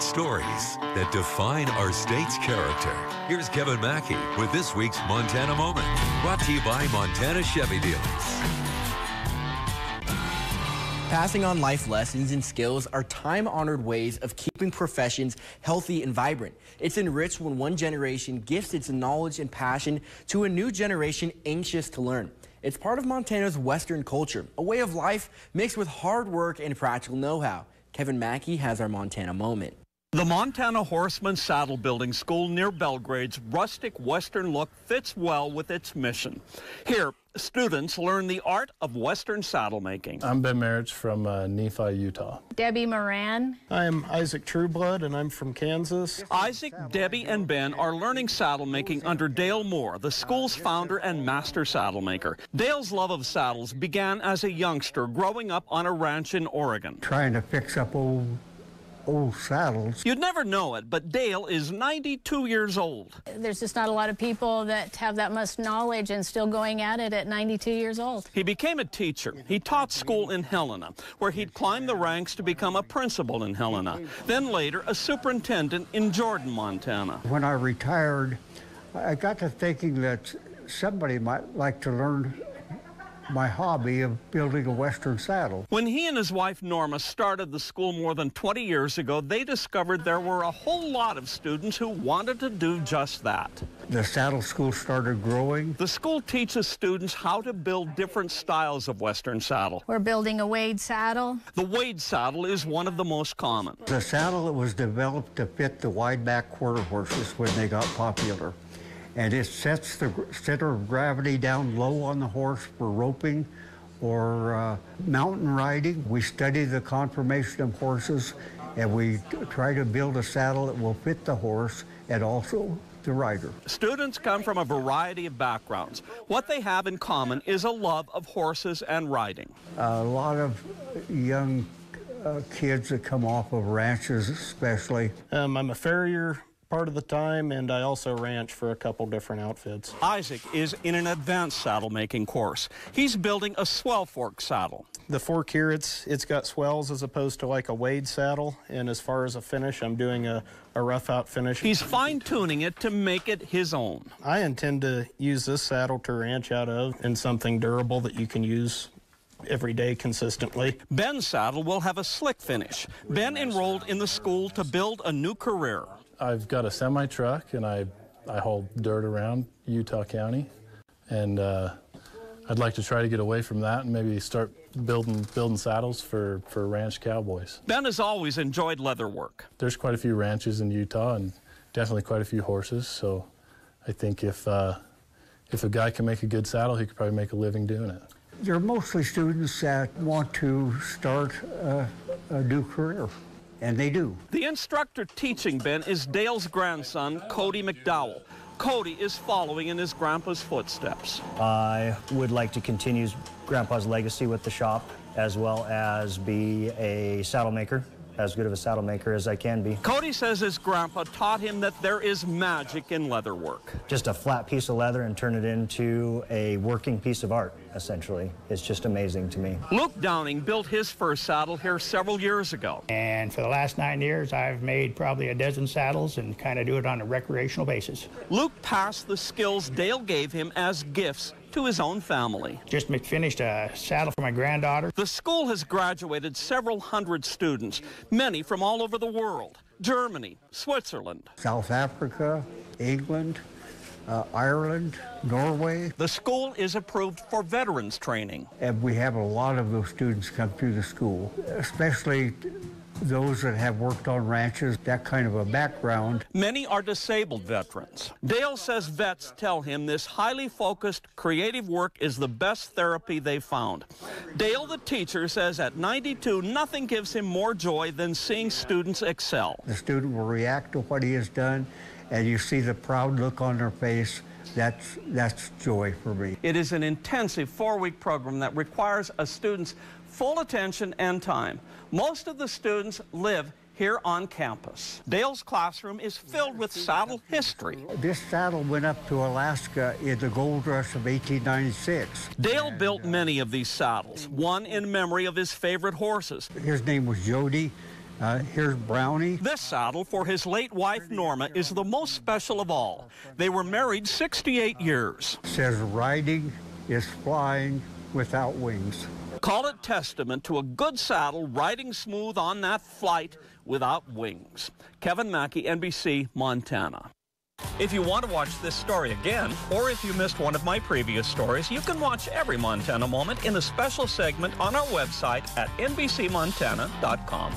Stories that define our state's character. Here's Kevin Mackey with this week's Montana Moment, brought to you by Montana Chevy Dealers. Passing on life lessons and skills are time-honored ways of keeping professions healthy and vibrant. It's enriched when one generation gifts its knowledge and passion to a new generation anxious to learn. It's part of Montana's Western culture, a way of life mixed with hard work and practical know-how. Kevin Mackey has our Montana moment. The Montana Horseman Saddle Building School near Belgrade's rustic western look fits well with its mission. Here, students learn the art of western saddle making. I'm Ben Merritt from uh, Nephi, Utah. Debbie Moran. I'm Isaac Trueblood and I'm from Kansas. Isaac, Debbie, and Ben are learning saddle making under Dale Moore, the school's founder and master saddle maker. Dale's love of saddles began as a youngster growing up on a ranch in Oregon. Trying to fix up old old saddles. You'd never know it, but Dale is 92 years old. There's just not a lot of people that have that much knowledge and still going at it at 92 years old. He became a teacher. He taught school in Helena, where he'd climb the ranks to become a principal in Helena, then later a superintendent in Jordan, Montana. When I retired, I got to thinking that somebody might like to learn my hobby of building a Western saddle. When he and his wife Norma started the school more than 20 years ago, they discovered there were a whole lot of students who wanted to do just that. The saddle school started growing. The school teaches students how to build different styles of Western saddle. We're building a Wade saddle. The Wade saddle is one of the most common. The saddle that was developed to fit the wide back quarter horses when they got popular and it sets the center of gravity down low on the horse for roping or uh, mountain riding. We study the conformation of horses and we try to build a saddle that will fit the horse and also the rider. Students come from a variety of backgrounds. What they have in common is a love of horses and riding. A lot of young uh, kids that come off of ranches especially. Um, I'm a farrier part of the time, and I also ranch for a couple different outfits. Isaac is in an advanced saddle making course. He's building a swell fork saddle. The fork here, it's, it's got swells as opposed to like a Wade saddle, and as far as a finish, I'm doing a, a rough out finish. He's fine tuning it to make it his own. I intend to use this saddle to ranch out of and something durable that you can use every day consistently. Ben's saddle will have a slick finish. Ben enrolled in the school to build a new career. I've got a semi truck and I, I haul dirt around Utah County. And uh, I'd like to try to get away from that and maybe start building building saddles for, for ranch cowboys. Ben has always enjoyed leather work. There's quite a few ranches in Utah and definitely quite a few horses. So I think if, uh, if a guy can make a good saddle, he could probably make a living doing it. They're mostly students that want to start a, a new career and they do. The instructor teaching Ben is Dale's grandson, Cody McDowell. Cody is following in his grandpa's footsteps. I would like to continue grandpa's legacy with the shop as well as be a saddle maker as good of a saddle maker as I can be. Cody says his grandpa taught him that there is magic in leather work. Just a flat piece of leather and turn it into a working piece of art, essentially. It's just amazing to me. Luke Downing built his first saddle here several years ago. And for the last nine years, I've made probably a dozen saddles and kind of do it on a recreational basis. Luke passed the skills Dale gave him as gifts to his own family. Just finished a saddle for my granddaughter. The school has graduated several hundred students, many from all over the world. Germany, Switzerland, South Africa, England, uh, Ireland, Norway. The school is approved for veterans training. And we have a lot of those students come through the school, especially those that have worked on ranches, that kind of a background. Many are disabled veterans. Dale says vets tell him this highly focused, creative work is the best therapy they've found. Dale, the teacher, says at 92, nothing gives him more joy than seeing students excel. The student will react to what he has done, and you see the proud look on their face. That's, that's joy for me. It is an intensive four-week program that requires a student's full attention and time. Most of the students live here on campus. Dale's classroom is filled with saddle history. This saddle went up to Alaska in the gold rush of 1896. Dale built uh, many of these saddles, one in memory of his favorite horses. His name was Jody, Uh, here's Brownie. This saddle for his late wife Norma is the most special of all. They were married 68 years. Says riding is flying without wings. Call it testament to a good saddle riding smooth on that flight without wings. Kevin Mackey, NBC, Montana. If you want to watch this story again, or if you missed one of my previous stories, you can watch every Montana moment in a special segment on our website at nbcmontana.com.